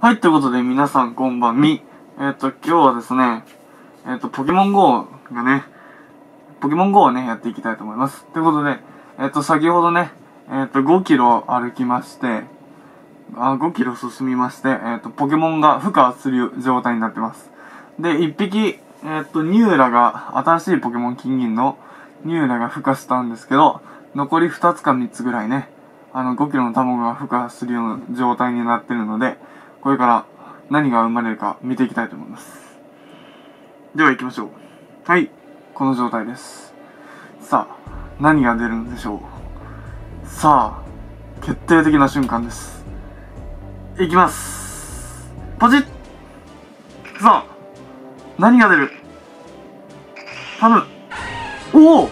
はい、ということで皆さんこんばんみ。えっ、と、今日はですね、えっ、と、ポケモン GO がね、ポケモン GO をね、やっていきたいと思います。ということで、えっ、と、先ほどね、えっ、と、5キロ歩きまして、あ5キロ進みまして、えっ、と、ポケモンが孵化する状態になってます。で、1匹、えっ、と、ニューラが、新しいポケモン金銀のニューラが孵化したんですけど、残り2つか3つぐらいね、あの、5キロの卵が孵化するような状態になってるので、これから何が生まれるか見ていきたいと思います。では行きましょう。はい。この状態です。さあ、何が出るんでしょう。さあ、決定的な瞬間です。いきます。ポチッさあ、何が出る？頼む。おお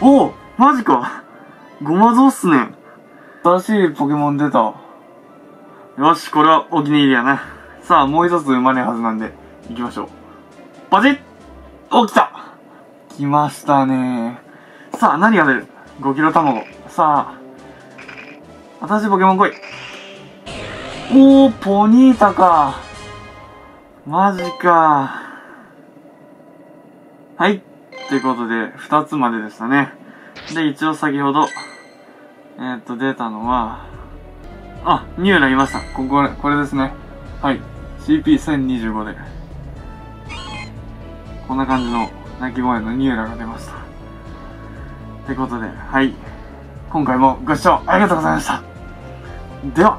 おおマジかごまぞっすね。新しいポケモン出た。よし、これはお気に入りやな。さあ、もう一つ生まれるはずなんで、行きましょう。バチッお、来た来ましたねさあ、何が出る ?5 キロ卵。さあ、新しいポケモン来い。おー、ポニータか。マジか。はい。ということで、2つまででしたね。で、一応先ほど、えー、っと、出たのは、あ、ニューラいました。ここれ、これですね。はい。CP1025 で。こんな感じの鳴き声のニューラが出ました。ってことで、はい。今回もご視聴ありがとうございました。では、